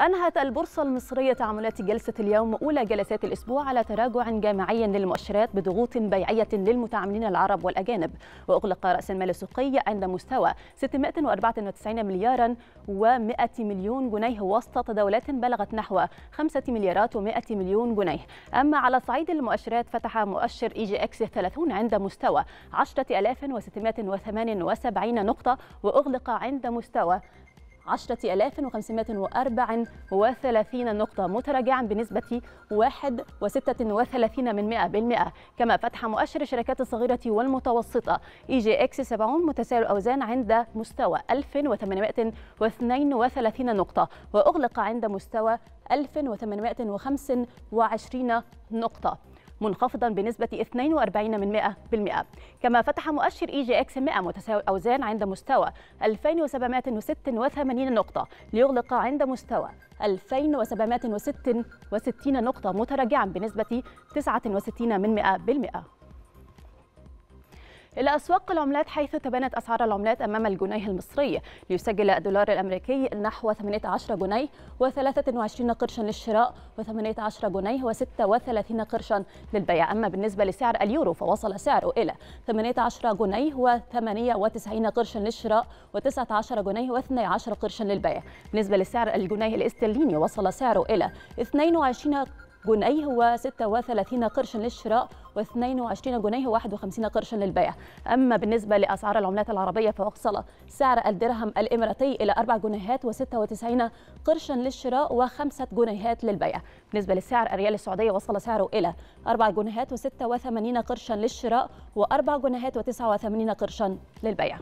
أنهت البورصة المصرية تعاملات جلسة اليوم أولى جلسات الأسبوع على تراجع جماعي للمؤشرات بضغوط بيعية للمتعاملين العرب والأجانب. وأغلق رأس المال السوقي عند مستوى 694 مليارا و100 مليون جنيه وسط تداولات بلغت نحو 5 مليارات و100 مليون جنيه. أما على صعيد المؤشرات فتح مؤشر EGX 30 عند مستوى 10678 نقطة وأغلق عند مستوى 10534 نقطة متراجعا بنسبة 1.36 من 100% كما فتح مؤشر الشركات الصغيرة والمتوسطة EGX 70 متساوي الأوزان عند مستوى 1832 نقطة وأغلق عند مستوى 1825 نقطة. منخفضا بنسبة 42 من 100% كما فتح مؤشر EGX 100 متساوي الأوزان عند مستوى 2786 نقطة ليغلق عند مستوى 2766 نقطة متراجعا بنسبة 69 من 100% إلى أسواق العملات حيث تبانت أسعار العملات أمام الجنيه المصري ليسجل الدولار الأمريكي نحو 18 جنيه و23 قرشا للشراء و18 جنيه و36 قرشا للبيع. أما بالنسبة لسعر اليورو فوصل سعره إلى 18 جنيه و98 قرشا للشراء و19 جنيه و12 قرشا للبيع. بالنسبة لسعر الجنيه الاسترليني وصل سعره إلى 22 جنيه و36 قرشا للشراء و22 جنيه و51 قرشا للبيع. أما بالنسبة لأسعار العملات العربية فوصل سعر الدرهم الإماراتي إلى 4 جنيهات و96 قرشا للشراء و5 جنيهات للبيع. بالنسبة لسعر الريال السعودي وصل سعره إلى 4 جنيهات و86 قرشا للشراء و4 جنيهات و89 قرشا للبيع.